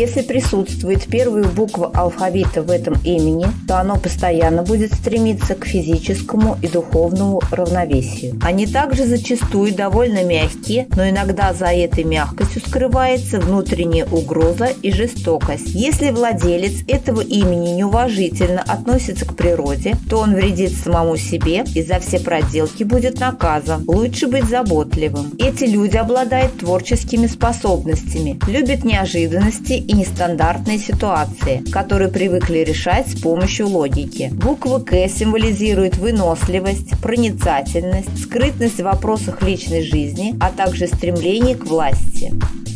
Если присутствует первая буква алфавита в этом имени, то оно постоянно будет стремиться к физическому и духовному равновесию. Они также зачастую довольно мягкие, но иногда за этой мягкостью скрывается внутренняя угроза и жестокость. Если владелец этого имени неуважительно относится к природе, то он вредит самому себе и за все проделки будет наказан. Лучше быть заботливым. Эти люди обладают творческими способностями, любят неожиданности и нестандартные ситуации, которые привыкли решать с помощью логики. Буква К символизирует выносливость, проницательность, скрытность в вопросах личной жизни, а также стремление к власти.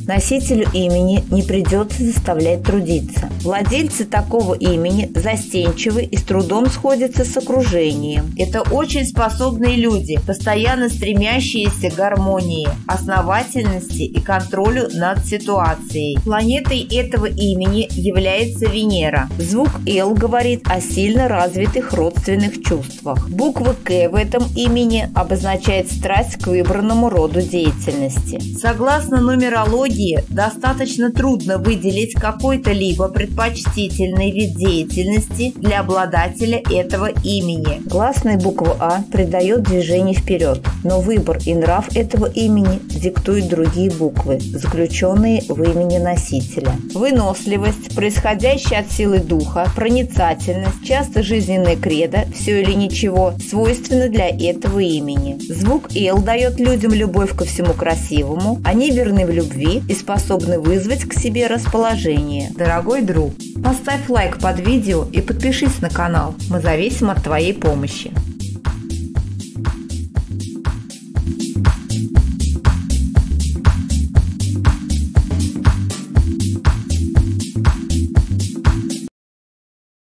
Носителю имени не придется заставлять трудиться. Владельцы такого имени застенчивы и с трудом сходятся с окружением. Это очень способные люди, постоянно стремящиеся к гармонии, основательности и контролю над ситуацией. Планетой этого имени является Венера. Звук «Л» говорит о сильно развитых родственных чувствах. Буква «К» в этом имени обозначает страсть к выбранному роду деятельности. Согласно нумерологии, достаточно трудно выделить какой-то либо предпочтительный вид деятельности для обладателя этого имени. Гласная буква «А» придает движение вперед, но выбор и нрав этого имени диктуют другие буквы, заключенные в имени носителя. Выносливость, происходящая от силы духа, проницательность, часто жизненная кредо, все или ничего, свойственны для этого имени. Звук «Л» дает людям любовь ко всему красивому, они верны в любви и способны вызвать к себе расположение. Дорогой друг, поставь лайк под видео и подпишись на канал. Мы зависим от твоей помощи.